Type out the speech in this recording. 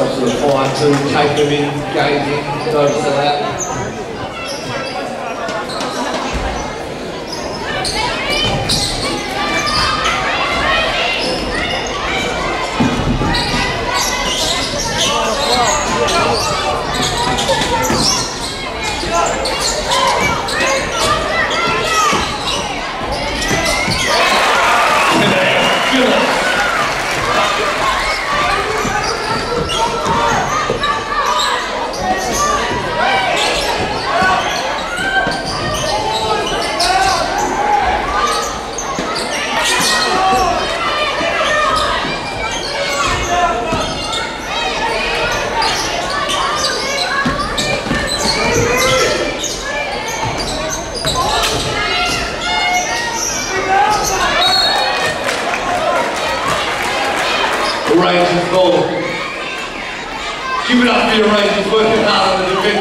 some sort of fine to tape them in, gauge those for that. Rangers ball. Give it up for your Rangers working hard on the defensive.